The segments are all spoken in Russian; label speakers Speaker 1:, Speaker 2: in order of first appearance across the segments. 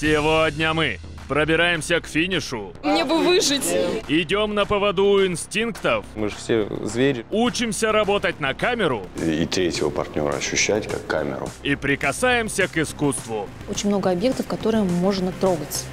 Speaker 1: Сегодня мы пробираемся к финишу,
Speaker 2: Мне бы выжить.
Speaker 1: идем на поводу инстинктов,
Speaker 3: Мы же все звери.
Speaker 1: учимся работать на камеру
Speaker 4: и третьего партнера ощущать как камеру.
Speaker 1: и прикасаемся к искусству.
Speaker 5: Очень много объектов, которые можно трогать.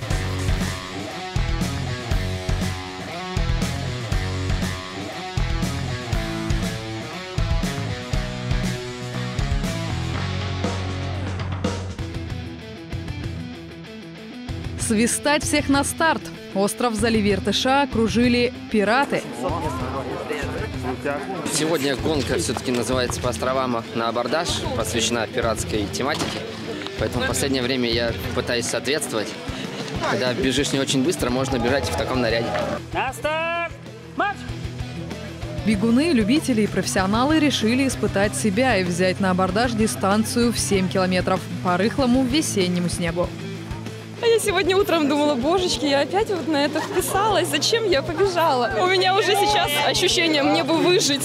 Speaker 6: Свистать всех на старт. Остров в заливе Иртыша окружили пираты.
Speaker 7: Сегодня гонка все-таки называется по островам на абордаж, посвящена пиратской тематике. Поэтому в последнее время я пытаюсь соответствовать. Когда бежишь не очень быстро, можно бежать в таком наряде.
Speaker 8: На старт! Марш!
Speaker 6: Бегуны, любители и профессионалы решили испытать себя и взять на абордаж дистанцию в 7 километров по рыхлому весеннему снегу.
Speaker 2: Сегодня утром думала, божечки, я опять вот на это вписалась. Зачем я побежала? У меня уже сейчас ощущение, мне бы выжить.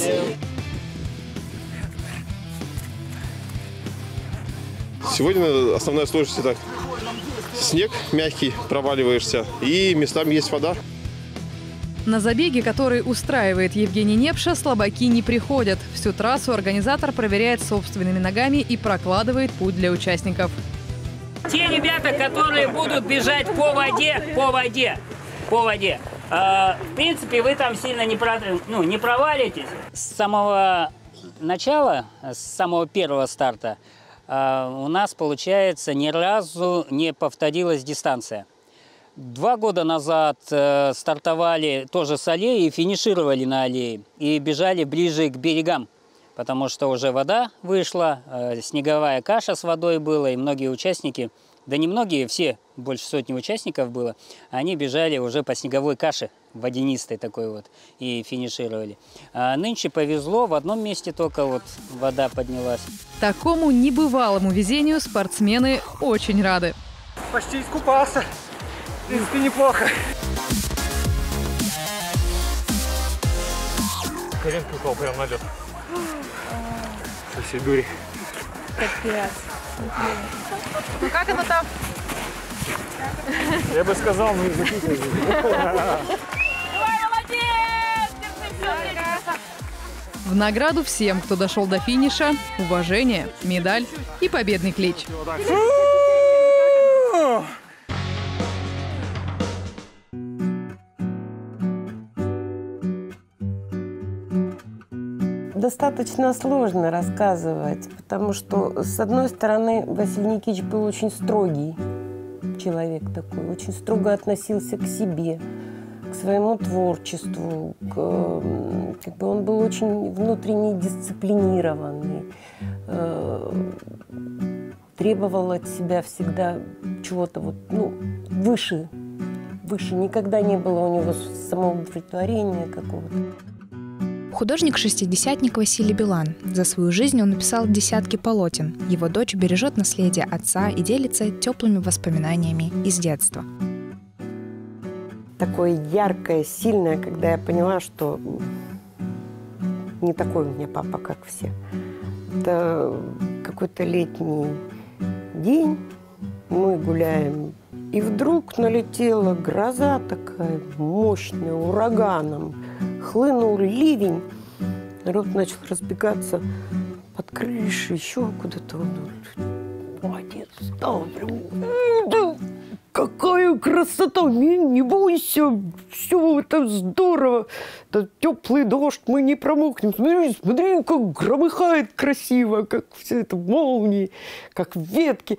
Speaker 3: Сегодня основная сложность это снег мягкий, проваливаешься, и местами есть вода.
Speaker 6: На забеге, который устраивает Евгений Непша, слабаки не приходят. Всю трассу организатор проверяет собственными ногами и прокладывает путь для участников.
Speaker 8: Те ребята, которые будут бежать по воде, по воде, по воде, э, в принципе, вы там сильно не, про- ну, не провалитесь. С самого начала, с самого первого старта, э, у нас, получается, ни разу не повторилась дистанция. Два года назад э, стартовали тоже с аллеи, финишировали на аллее и бежали ближе к берегам, потому что уже вода вышла, э, снеговая каша с водой была, и многие участники, да не многие, все, больше сотни участников было, они бежали уже по снеговой каше, водянистой такой вот, и финишировали. А нынче повезло, в одном месте только вот вода поднялась.
Speaker 6: Такому небывалому везению спортсмены очень рады.
Speaker 9: Почти искупался. В принципе, неплохо. Коленка упал прямо на лед. Со всей дури.
Speaker 2: Ну как оно там?
Speaker 9: Я бы сказал, мы запикали.
Speaker 6: В награду всем, кто дошел до финиша, уважение, медаль и победный клич.
Speaker 10: Достаточно сложно рассказывать, потому что, с одной стороны, Василий Никитич был очень строгий человек такой, очень строго относился к себе, к своему творчеству, к, м, как бы он был очень внутренне дисциплинированный, э, требовал от себя всегда чего-то вот, ну, выше, выше. Никогда не было у него самоудовлетворения какого-то.
Speaker 11: Художник-шестидесятник Василий Билан. За свою жизнь он написал десятки полотен. Его дочь бережет наследие отца и делится теплыми воспоминаниями из детства.
Speaker 10: такое яркое, сильное, когда я поняла, что не такой у меня папа, как все. Это какой-то летний день, мы гуляем, и вдруг налетела гроза такая мощная, ураганом. Хлынул ливень, народ начал разбегаться под крыши, еще куда-то. Молодец, стал прям... «М, да Какая красота! Не, не бойся, все это здорово. Да теплый дождь, мы не промокнем. Смотри, смотри, как громыхает красиво, как все это молнии, как ветки.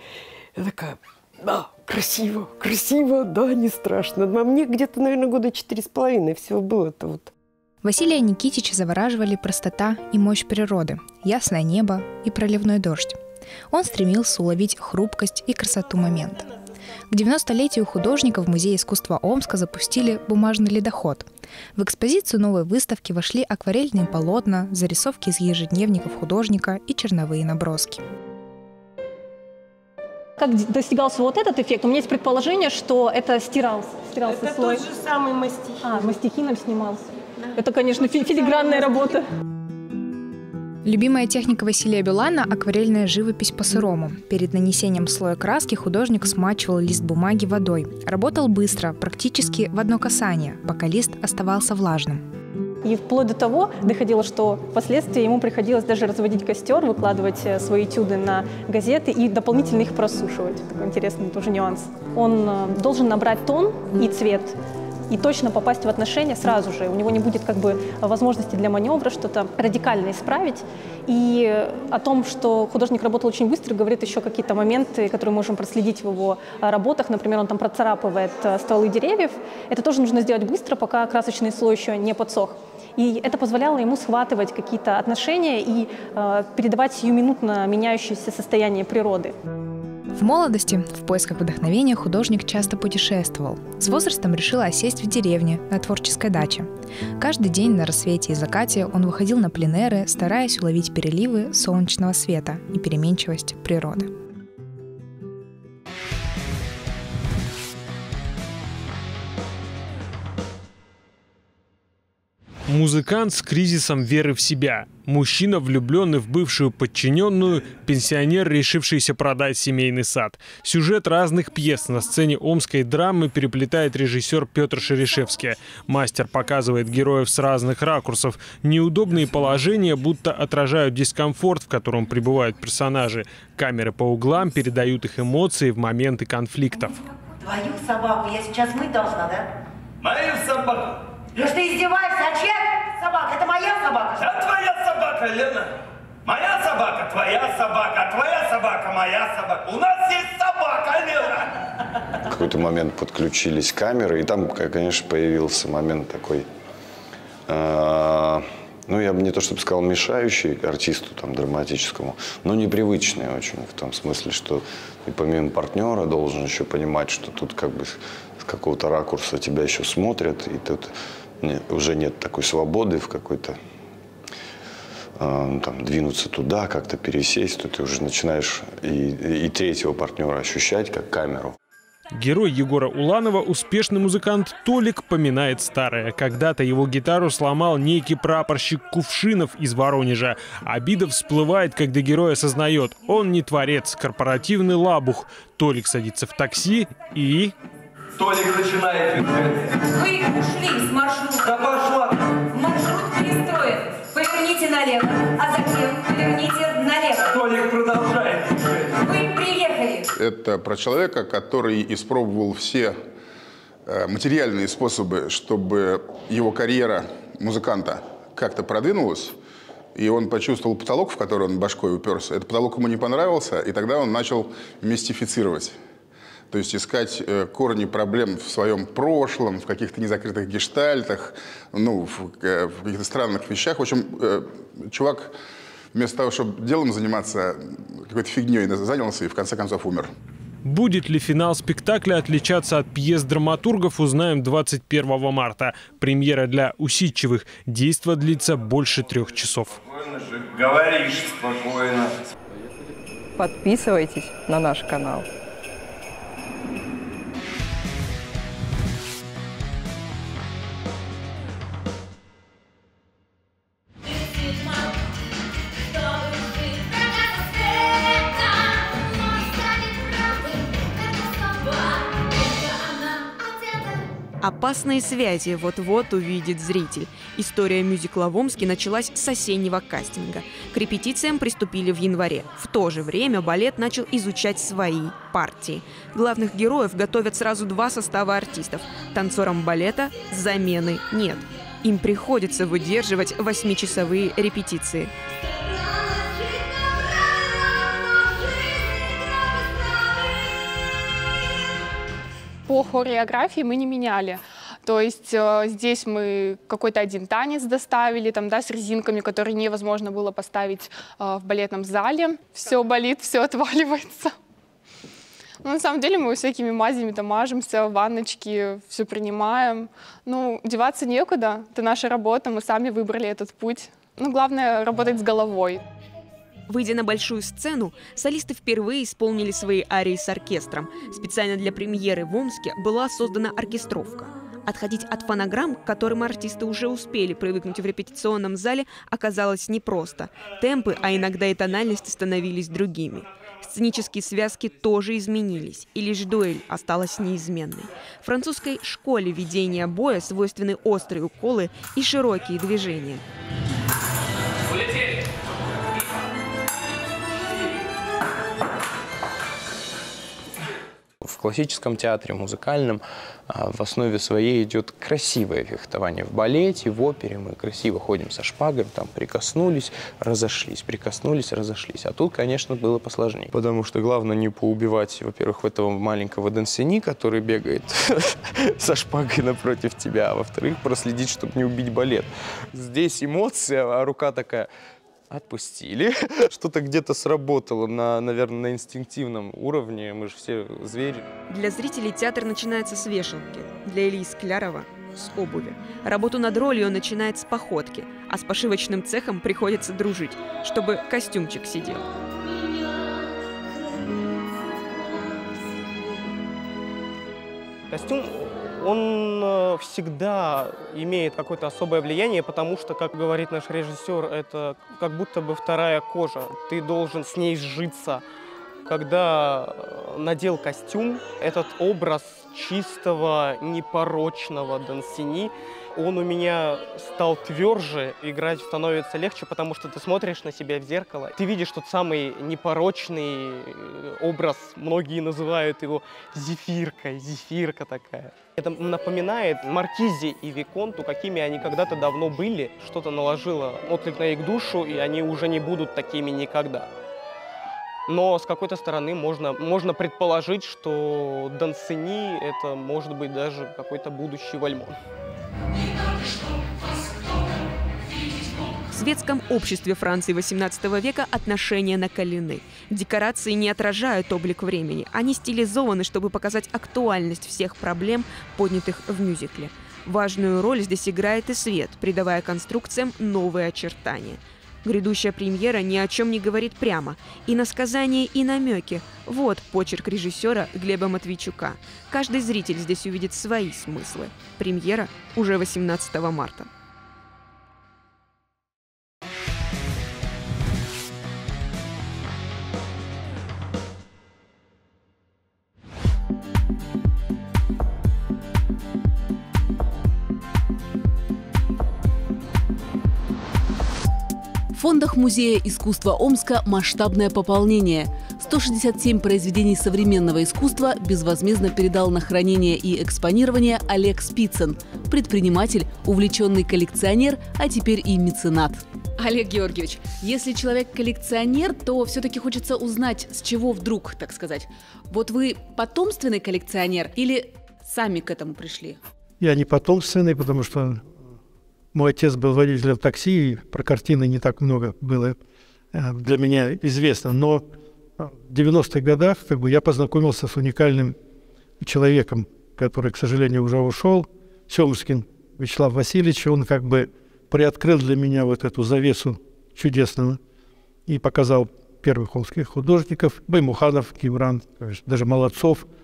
Speaker 10: Я такая, да, красиво, красиво, да, не страшно. А мне где-то, наверное, года четыре с половиной всего было-то вот.
Speaker 11: Василия Никитича завораживали простота и мощь природы, ясное небо и проливной дождь. Он стремился уловить хрупкость и красоту момента. К 90-летию художника в Музее искусства Омска запустили бумажный ледоход. В экспозицию новой выставки вошли акварельные полотна, зарисовки из ежедневников художника и черновые наброски.
Speaker 12: Как достигался вот этот эффект? У меня есть предположение, что это стирался, стирался слой.
Speaker 10: же самый мастихин.
Speaker 12: А, мастихином снимался. Это, конечно, фи- филигранная работа.
Speaker 11: Любимая техника Василия Билана – акварельная живопись по-сырому. Перед нанесением слоя краски художник смачивал лист бумаги водой. Работал быстро, практически в одно касание, пока лист оставался влажным.
Speaker 12: И вплоть до того доходило, что впоследствии ему приходилось даже разводить костер, выкладывать э, свои этюды на газеты и дополнительно их просушивать. Такой интересный тоже нюанс. Он э, должен набрать тон и цвет и точно попасть в отношения сразу же. У него не будет как бы возможности для маневра что-то радикально исправить. И о том, что художник работал очень быстро, говорит еще какие-то моменты, которые можем проследить в его работах. Например, он там процарапывает э, стволы деревьев. Это тоже нужно сделать быстро, пока красочный слой еще не подсох. И это позволяло ему схватывать какие-то отношения и э, передавать сиюминутно меняющееся состояние природы.
Speaker 11: В молодости, в поисках вдохновения, художник часто путешествовал. С возрастом решил осесть в деревне, на творческой даче. Каждый день на рассвете и закате он выходил на пленеры, стараясь уловить переливы солнечного света и переменчивость природы.
Speaker 13: Музыкант с кризисом веры в себя. Мужчина, влюбленный в бывшую подчиненную, пенсионер, решившийся продать семейный сад. Сюжет разных пьес на сцене омской драмы переплетает режиссер Петр Шерешевский. Мастер показывает героев с разных ракурсов. Неудобные положения будто отражают дискомфорт, в котором пребывают персонажи. Камеры по углам передают их эмоции в моменты конфликтов.
Speaker 14: Твою собаку я сейчас мыть должна, да?
Speaker 15: Мою собаку?
Speaker 14: Ну что издеваешься? А чья собака? Это моя собака.
Speaker 15: Да твоя собака, Лена. Моя собака, твоя собака, твоя собака, моя собака. У нас есть собака, Лена.
Speaker 4: В какой-то момент подключились камеры, и там, конечно, появился момент такой, э, ну, я бы не то чтобы сказал мешающий артисту там драматическому, но непривычный очень, в том смысле, что ты помимо партнера должен еще понимать, что тут как бы с какого-то ракурса тебя еще смотрят, и тут уже нет такой свободы в какой-то э, там, двинуться туда, как-то пересесть, то ты уже начинаешь и, и третьего партнера ощущать как камеру.
Speaker 13: Герой Егора Уланова, успешный музыкант Толик, поминает старое. Когда-то его гитару сломал некий прапорщик Кувшинов из Воронежа. Обида всплывает, когда герой осознает, он не творец, корпоративный лабух. Толик садится в такси и...
Speaker 15: Толик начинает
Speaker 14: Вы ушли с маршрута.
Speaker 15: Да пошла.
Speaker 14: Маршрут перестроен. Поверните налево, а затем поверните налево.
Speaker 15: Толик продолжает
Speaker 14: Вы приехали.
Speaker 16: Это про человека, который испробовал все э, материальные способы, чтобы его карьера музыканта как-то продвинулась. И он почувствовал потолок, в который он башкой уперся. Этот потолок ему не понравился, и тогда он начал мистифицировать. То есть искать э, корни проблем в своем прошлом, в каких-то незакрытых гештальтах, ну, в, э, в каких-то странных вещах. В общем, э, чувак вместо того, чтобы делом заниматься, какой-то фигней занялся и в конце концов умер.
Speaker 13: Будет ли финал спектакля отличаться от пьес драматургов, узнаем 21 марта. Премьера для усидчивых. Действо длится больше трех часов.
Speaker 15: Спокойно же, говоришь спокойно.
Speaker 17: Подписывайтесь на наш канал.
Speaker 18: Опасные связи вот-вот увидит зритель. История мюзикла в Омске началась с осеннего кастинга. К репетициям приступили в январе. В то же время балет начал изучать свои партии. Главных героев готовят сразу два состава артистов. Танцорам балета замены нет. Им приходится выдерживать восьмичасовые репетиции.
Speaker 19: По хореографии мы не меняли. То есть э, здесь мы какой-то один танец доставили, там, да, с резинками, которые невозможно было поставить э, в балетном зале. Все болит, все отваливается. Ну, на самом деле мы всякими мазями там мажемся, ванночки, все принимаем. Ну, деваться некуда, это наша работа, мы сами выбрали этот путь. Ну, главное работать с головой.
Speaker 18: Выйдя на большую сцену, солисты впервые исполнили свои арии с оркестром. Специально для премьеры в Омске была создана оркестровка. Отходить от фонограмм, к которым артисты уже успели привыкнуть в репетиционном зале, оказалось непросто. Темпы, а иногда и тональности становились другими. Сценические связки тоже изменились, и лишь дуэль осталась неизменной. Французской школе ведения боя свойственны острые уколы и широкие движения.
Speaker 17: В классическом театре, музыкальном, а, в основе своей идет красивое фехтование. В балете, в опере мы красиво ходим со шпагами, там прикоснулись, разошлись, прикоснулись, разошлись. А тут, конечно, было посложнее. Потому что главное не поубивать, во-первых, этого маленького Дансини, который бегает со шпагой напротив тебя, а во-вторых, проследить, чтобы не убить балет. Здесь эмоция, а рука такая отпустили. Что-то где-то сработало на, наверное, на инстинктивном уровне. Мы же все звери.
Speaker 18: Для зрителей театр начинается с вешалки. Для Ильи Склярова – с обуви. Работу над ролью он начинает с походки, а с пошивочным цехом приходится дружить, чтобы костюмчик сидел.
Speaker 20: Костюм он э, всегда имеет какое-то особое влияние, потому что, как говорит наш режиссер, это как будто бы вторая кожа. Ты должен с ней сжиться. Когда э, надел костюм, этот образ чистого, непорочного Дансини он у меня стал тверже, играть становится легче, потому что ты смотришь на себя в зеркало, ты видишь тот самый непорочный э, образ, многие называют его зефиркой, зефирка такая. Это напоминает Маркизе и Виконту, какими они когда-то давно были, что-то наложило отклик на их душу, и они уже не будут такими никогда. Но с какой-то стороны можно, можно предположить, что Дансини это может быть даже какой-то будущий Вальмон.
Speaker 18: В светском обществе Франции XVIII века отношения накалены. Декорации не отражают облик времени. Они стилизованы, чтобы показать актуальность всех проблем, поднятых в мюзикле. Важную роль здесь играет и свет, придавая конструкциям новые очертания. Грядущая премьера ни о чем не говорит прямо. И насказания, и намеки. Вот почерк режиссера Глеба Матвейчука. Каждый зритель здесь увидит свои смыслы. Премьера уже 18 марта.
Speaker 21: Фондах Музея искусства Омска масштабное пополнение. 167 произведений современного искусства безвозмездно передал на хранение и экспонирование Олег Спицын, предприниматель, увлеченный коллекционер, а теперь и меценат. Олег Георгиевич, если человек коллекционер, то все-таки хочется узнать, с чего вдруг, так сказать. Вот вы потомственный коллекционер или сами к этому пришли?
Speaker 22: Я не потомственный, потому что мой отец был водителем такси, и про картины не так много было э, для меня известно. Но в 90-х годах как бы, я познакомился с уникальным человеком, который, к сожалению, уже ушел, Семушкин Вячеслав Васильевич. Он как бы приоткрыл для меня вот эту завесу чудесного и показал первых омских художников, Баймуханов, Кивран, даже Молодцов –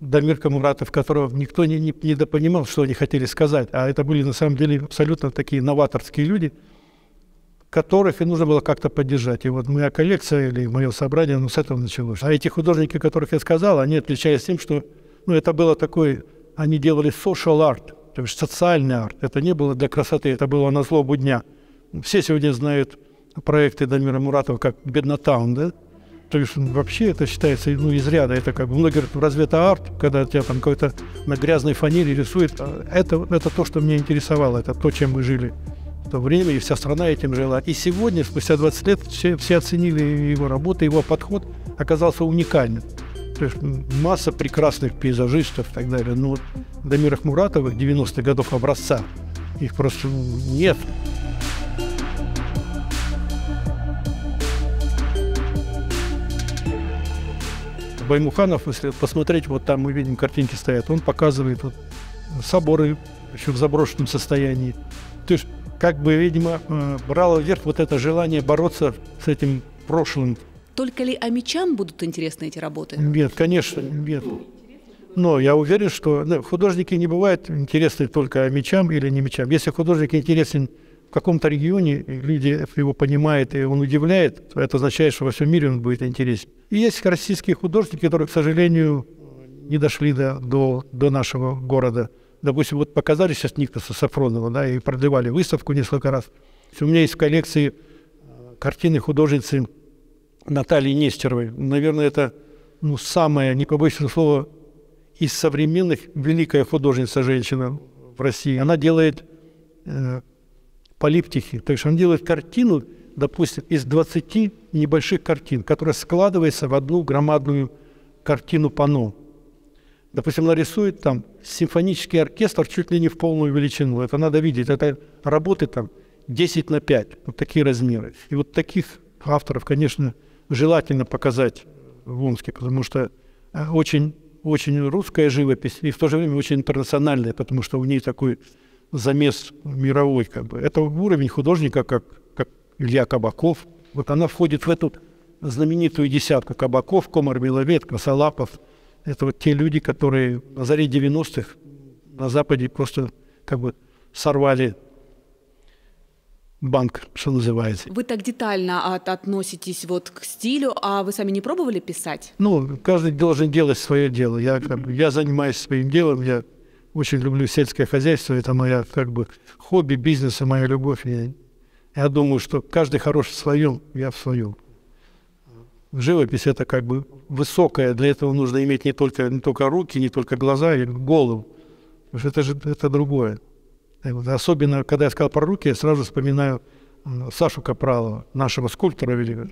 Speaker 22: Дамир Камуратов, которого никто не, не, недопонимал, что они хотели сказать. А это были на самом деле абсолютно такие новаторские люди, которых и нужно было как-то поддержать. И вот моя коллекция или мое собрание, ну, с этого началось. А эти художники, которых я сказал, они отличались тем, что ну, это было такой, они делали social art, то есть социальный арт. Это не было для красоты, это было на злобу дня. Все сегодня знают проекты Дамира Муратова как «Беднотаун», да? То есть вообще это считается ну, из ряда. Это как бы многие говорят, разве это арт, когда тебя там какой-то на грязной фанере рисует. А это, это то, что меня интересовало, это то, чем мы жили в то время, и вся страна этим жила. И сегодня, спустя 20 лет, все, все оценили его работу, его подход оказался уникальным. То есть масса прекрасных пейзажистов и так далее. Но вот Дамир Ахмуратовых 90-х годов образца, их просто нет. Баймуханов, если посмотреть, вот там мы видим, картинки стоят, он показывает вот, соборы еще в заброшенном состоянии. То есть, как бы, видимо, э, брало вверх вот это желание бороться с этим прошлым.
Speaker 21: Только ли о мечам будут интересны эти работы?
Speaker 22: Нет, конечно, нет. Но я уверен, что ну, художники не бывают интересны только мечам или не мечам. Если художник интересен в каком-то регионе, люди его понимают, и он удивляет, то это означает, что во всем мире он будет интересен. И есть российские художники, которые, к сожалению, не дошли до, до, до нашего города. Допустим, вот показали сейчас Никтоса Сафронова, да, и продлевали выставку несколько раз. У меня есть в коллекции э, картины художницы Натальи Нестеровой. Наверное, это ну, самая, не побоюсь слова, из современных великая художница женщина в России. Она делает э, полиптихи. То есть она делает картину, допустим, из 20 небольших картин, которая складывается в одну громадную картину пано. Допустим, она рисует там симфонический оркестр чуть ли не в полную величину. Это надо видеть. Это работы там 10 на 5. Вот такие размеры. И вот таких авторов, конечно, желательно показать в Омске, потому что э, очень очень русская живопись и в то же время очень интернациональная, потому что у нее такой замес мировой. Как бы. Это уровень художника, как, как Илья Кабаков. Вот она входит в эту знаменитую десятку Кабаков, Комар Беловед, Косолапов. Это вот те люди, которые на заре 90-х на Западе просто как бы сорвали банк, что называется.
Speaker 21: Вы так детально от, относитесь вот к стилю, а вы сами не пробовали писать?
Speaker 22: Ну, каждый должен делать свое дело. Я, как бы, я занимаюсь своим делом, я очень люблю сельское хозяйство, это моя как бы хобби, бизнес и моя любовь. Я, я думаю, что каждый хорош в своем, я в своем. Живопись это как бы высокая, для этого нужно иметь не только, не только руки, не только глаза, и голову. Потому что это же это другое. Особенно, когда я сказал про руки, я сразу вспоминаю Сашу Капралова, нашего скульптора великого.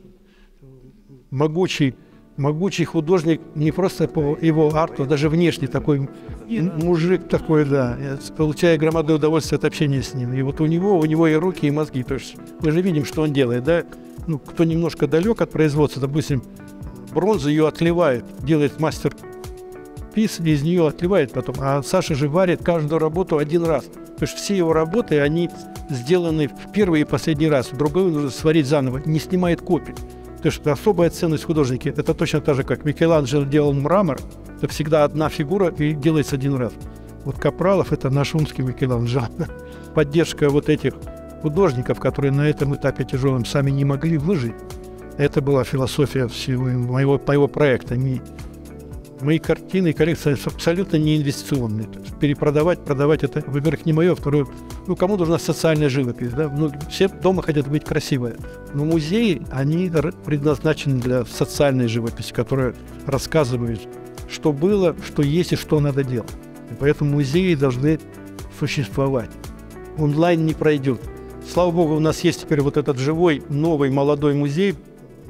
Speaker 22: Могучий, могучий художник, не просто по его арту, даже внешне такой мужик такой, да. Я получаю громадное удовольствие от общения с ним. И вот у него, у него и руки, и мозги. То есть мы же видим, что он делает, да. Ну, кто немножко далек от производства, допустим, бронзу ее отливает, делает мастер пис, из нее отливает потом. А Саша же варит каждую работу один раз. Потому что все его работы, они сделаны в первый и последний раз. Другой нужно сварить заново, не снимает копий. То есть особая ценность художники. Это точно так же, как Микеланджело делал мрамор. Это всегда одна фигура и делается один раз. Вот Капралов – это наш умский Микеланджело. Поддержка вот этих художников, которые на этом этапе тяжелом сами не могли выжить. Это была философия всего моего, моего проекта. Мои картины и коллекции абсолютно не инвестиционные. То есть перепродавать, продавать это, во-первых, не мое, второе, ну, кому нужна социальная живопись, да? Ну, все дома хотят быть красивые. Но музеи, они предназначены для социальной живописи, которая рассказывает, что было, что есть и что надо делать. И поэтому музеи должны существовать. Онлайн не пройдет. Слава богу, у нас есть теперь вот этот живой, новый, молодой музей.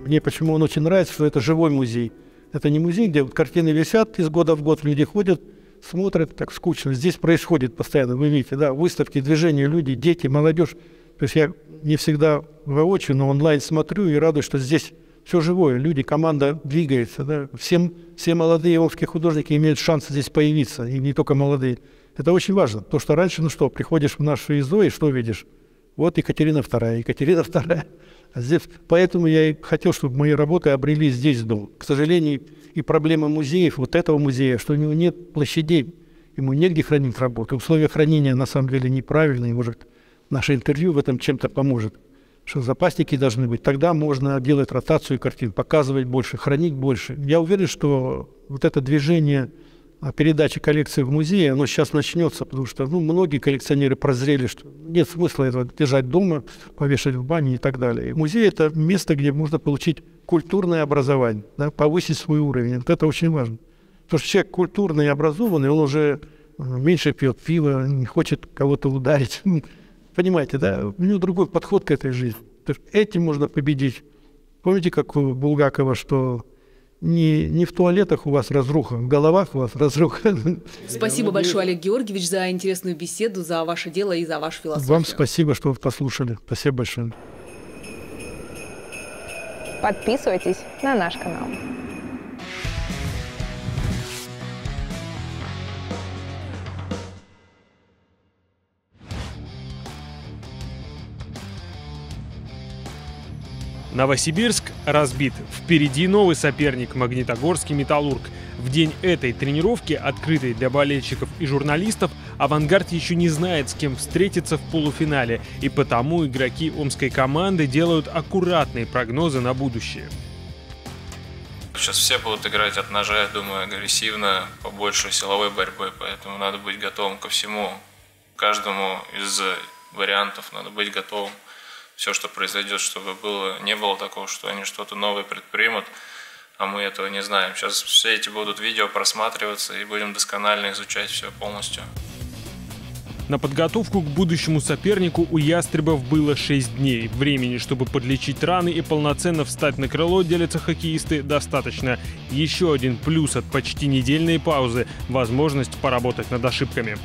Speaker 22: Мне почему он очень нравится, что это живой музей – это не музей, где картины висят из года в год, люди ходят, смотрят, так скучно. Здесь происходит постоянно, вы видите, да, выставки, движения, люди, дети, молодежь. То есть я не всегда воочию, но онлайн смотрю и радуюсь, что здесь все живое, люди, команда двигается. Да. Всем, все молодые омские художники имеют шанс здесь появиться, и не только молодые. Это очень важно. То, что раньше, ну что, приходишь в нашу ИЗО и что видишь? Вот Екатерина II, Екатерина II. Здесь, поэтому я и хотел, чтобы мои работы обрели здесь дом. К сожалению, и проблема музеев, вот этого музея, что у него нет площадей, ему негде хранить работу. Условия хранения на самом деле неправильные, может, наше интервью в этом чем-то поможет. Что запасники должны быть. Тогда можно делать ротацию картин, показывать больше, хранить больше. Я уверен, что вот это движение передача коллекции в музей, оно сейчас начнется, потому что ну, многие коллекционеры прозрели, что нет смысла этого держать дома, повешать в бане и так далее. Музей – это место, где можно получить культурное образование, да, повысить свой уровень. Вот это очень важно. Потому что человек культурный и образованный, он уже э, меньше пьет пиво, не хочет кого-то ударить. Понимаете, да? У него другой подход к этой жизни. То есть этим можно победить. Помните, как у Булгакова, что не, не в туалетах у вас разруха, в головах у вас разруха.
Speaker 21: Спасибо большое, Олег Георгиевич, за интересную беседу, за ваше дело и за вашу философию.
Speaker 22: Вам спасибо, что вы послушали. Спасибо большое.
Speaker 23: Подписывайтесь на наш канал.
Speaker 13: Новосибирск разбит. Впереди новый соперник – Магнитогорский «Металлург». В день этой тренировки, открытой для болельщиков и журналистов, «Авангард» еще не знает, с кем встретиться в полуфинале, и потому игроки омской команды делают аккуратные прогнозы на будущее.
Speaker 24: Сейчас все будут играть от ножа, я думаю, агрессивно, побольше силовой борьбы, поэтому надо быть готовым ко всему. Каждому из вариантов надо быть готовым. Все, что произойдет, чтобы было, не было такого, что они что-то новое предпримут, а мы этого не знаем. Сейчас все эти будут видео просматриваться и будем досконально изучать все полностью.
Speaker 13: На подготовку к будущему сопернику у ястребов было 6 дней. Времени, чтобы подлечить раны и полноценно встать на крыло, делятся хоккеисты, достаточно. Еще один плюс от почти недельной паузы – возможность поработать над ошибками.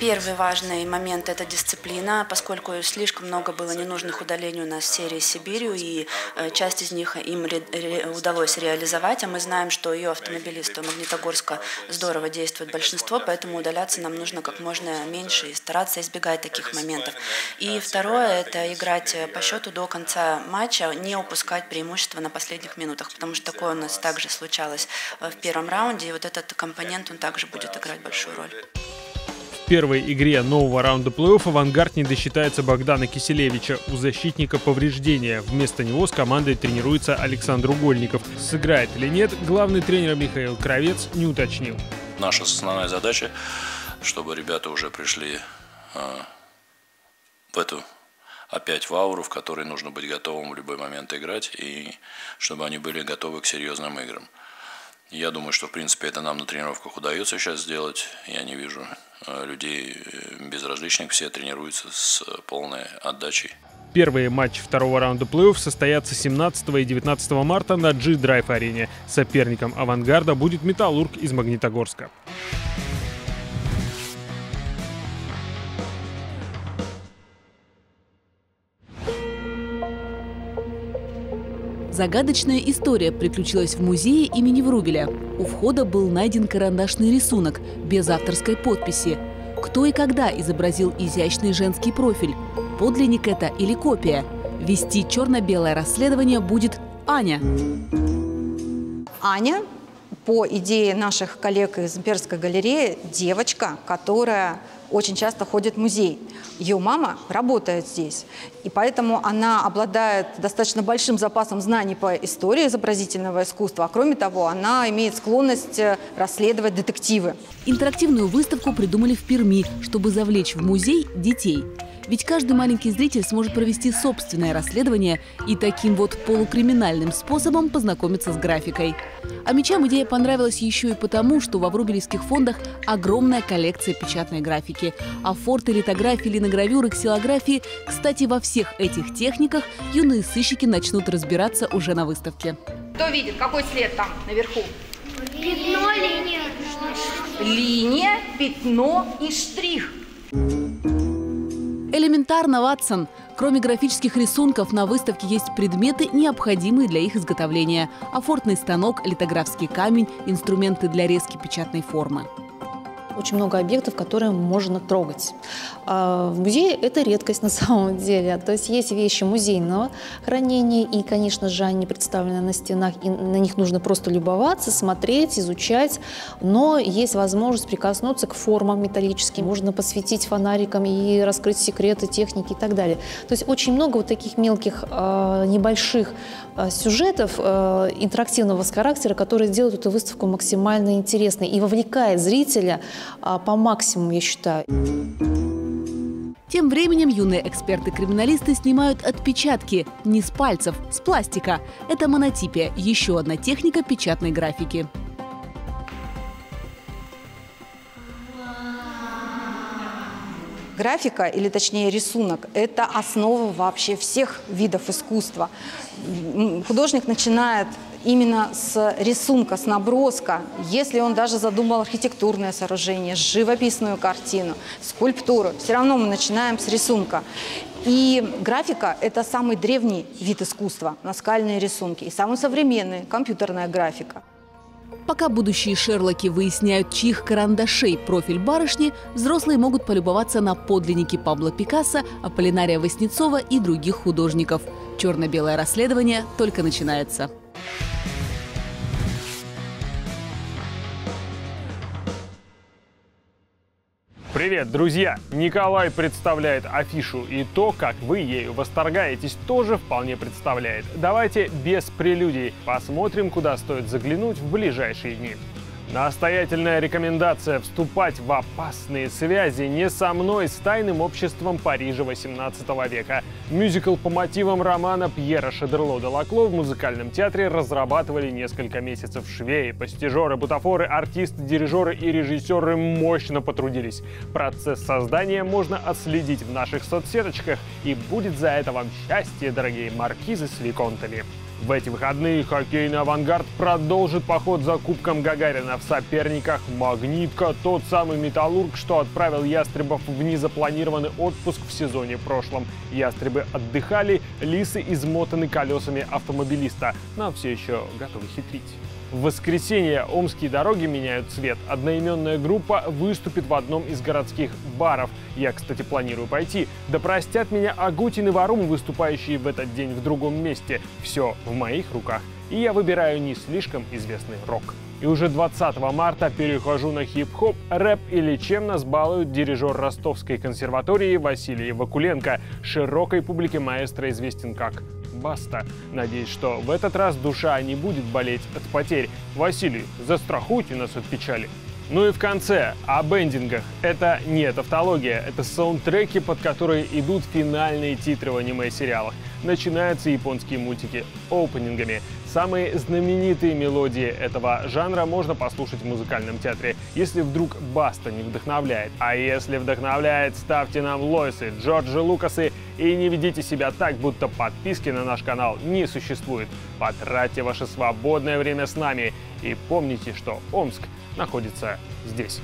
Speaker 25: Первый важный момент – это дисциплина, поскольку слишком много было ненужных удалений у нас в серии Сибирью, и э, часть из них им ре ре удалось реализовать, а мы знаем, что ее автомобилисты Магнитогорска здорово действуют большинство, поэтому удаляться нам нужно как можно меньше и стараться избегать таких моментов. И второе – это играть по счету до конца матча, не упускать преимущество на последних минутах, потому что такое у нас также случалось э, в первом раунде, и вот этот компонент, он также будет играть большую роль.
Speaker 13: Первой игре нового раунда плей-офф «Авангард» не досчитается Богдана Киселевича. У защитника повреждения. Вместо него с командой тренируется Александр Угольников. Сыграет или нет, главный тренер Михаил Кровец не уточнил.
Speaker 26: Наша основная задача, чтобы ребята уже пришли э, в эту опять в ауру, в которой нужно быть готовым в любой момент играть, и чтобы они были готовы к серьезным играм. Я думаю, что, в принципе, это нам на тренировках удается сейчас сделать. Я не вижу э, людей э, безразличных. Все тренируются с полной отдачей.
Speaker 13: Первые матчи второго раунда плей-офф состоятся 17 и 19 марта на G-Drive арене. Соперником «Авангарда» будет «Металлург» из Магнитогорска.
Speaker 21: Загадочная история приключилась в музее имени Врубеля. У входа был найден карандашный рисунок без авторской подписи. Кто и когда изобразил изящный женский профиль? Подлинник это или копия? Вести черно-белое расследование будет Аня.
Speaker 27: Аня, по идее наших коллег из Имперской галереи, девочка, которая очень часто ходит в музей. Ее мама работает здесь, и поэтому она обладает достаточно большим запасом знаний по истории изобразительного искусства. А кроме того, она имеет склонность э, расследовать детективы.
Speaker 21: Интерактивную выставку придумали в Перми, чтобы завлечь в музей детей. Ведь каждый маленький зритель сможет провести собственное расследование и таким вот полукриминальным способом познакомиться с графикой. А мечам идея понравилась еще и потому, что во Врубелевских фондах огромная коллекция печатной графики. А форты, литографии, линогравюры, ксилографии, кстати, во всех этих техниках юные сыщики начнут разбираться уже на выставке.
Speaker 27: Кто видит, какой след там наверху?
Speaker 28: Пятно, линия.
Speaker 27: Линия, пятно и штрих.
Speaker 21: Элементарно, Ватсон. Кроме графических рисунков, на выставке есть предметы, необходимые для их изготовления. Афортный станок, литографский камень, инструменты для резки печатной формы
Speaker 29: очень много объектов, которые можно трогать. А в музее это редкость на самом деле. То есть есть вещи музейного хранения, и, конечно же, они представлены на стенах, и на них нужно просто любоваться, смотреть, изучать. Но есть возможность прикоснуться к формам металлическим, можно посветить фонариком и раскрыть секреты техники и так далее. То есть очень много вот таких мелких, а, небольших а, сюжетов интерактивного характера, которые делают эту выставку максимально интересной и вовлекает зрителя а, по максимуму, я считаю.
Speaker 21: Тем временем юные эксперты-криминалисты снимают отпечатки не с пальцев, с пластика. Это монотипия, еще одна техника печатной графики.
Speaker 27: Графика, или точнее рисунок, это основа вообще всех видов искусства. Художник начинает именно с рисунка, с наброска. Если он даже задумал архитектурное сооружение, живописную картину, скульптуру, все равно мы начинаем с рисунка. И графика – это самый древний вид искусства, наскальные рисунки, и самый современный – компьютерная графика.
Speaker 21: Пока будущие Шерлоки выясняют, чьих карандашей профиль барышни, взрослые могут полюбоваться на подлинники Пабло Пикассо, Аполлинария Васнецова и других художников. Черно-белое расследование только начинается.
Speaker 13: Привет, друзья! Николай представляет афишу, и то, как вы ею восторгаетесь, тоже вполне представляет. Давайте без прелюдий посмотрим, куда стоит заглянуть в ближайшие дни. Настоятельная рекомендация вступать в опасные связи не со мной, с тайным обществом Парижа 18 века. Мюзикл по мотивам романа Пьера Шадерло де Лакло в музыкальном театре разрабатывали несколько месяцев. Швеи, постижеры, бутафоры, артисты, дирижеры и режиссеры мощно потрудились. Процесс создания можно отследить в наших соцсеточках, и будет за это вам счастье, дорогие маркизы с виконтами. В эти выходные хоккейный «Авангард» продолжит поход за Кубком Гагарина. В соперниках «Магнитка» — тот самый «Металлург», что отправил ястребов в незапланированный отпуск в сезоне прошлом. Ястребы отдыхали, лисы измотаны колесами автомобилиста, но все еще готовы хитрить. В воскресенье омские дороги меняют цвет. Одноименная группа выступит в одном из городских баров. Я, кстати, планирую пойти. Да простят меня Агутин и Варум, выступающие в этот день в другом месте. Все в моих руках. И я выбираю не слишком известный рок. И уже 20 марта перехожу на хип-хоп, рэп или чем нас балует дирижер Ростовской консерватории Василий Вакуленко. Широкой публике маэстро известен как Баста. Надеюсь, что в этот раз душа не будет болеть от потерь. Василий, застрахуйте нас от печали. Ну и в конце о бендингах. Это не тавтология, это саундтреки, под которые идут финальные титры в аниме-сериалах. Начинаются японские мультики опенингами. Самые знаменитые мелодии этого жанра можно послушать в музыкальном театре, если вдруг Баста не вдохновляет. А если вдохновляет, ставьте нам Лойсы, Джорджи Лукасы и не ведите себя так, будто подписки на наш канал не существует. Потратьте ваше свободное время с нами и помните, что Омск находится здесь.